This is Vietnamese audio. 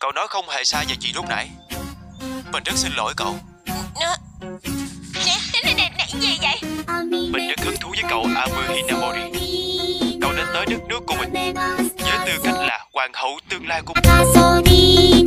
Cậu nói không hề sai về chuyện lúc nãy. Mình rất xin lỗi cậu. Nè, nè, nè, nè, nè, gì vậy? Mình rất hứng thú với cậu Amu Hinamori. Cậu đến tới đất nước của mình. Với tư cách là hoàng hậu tương lai của mình.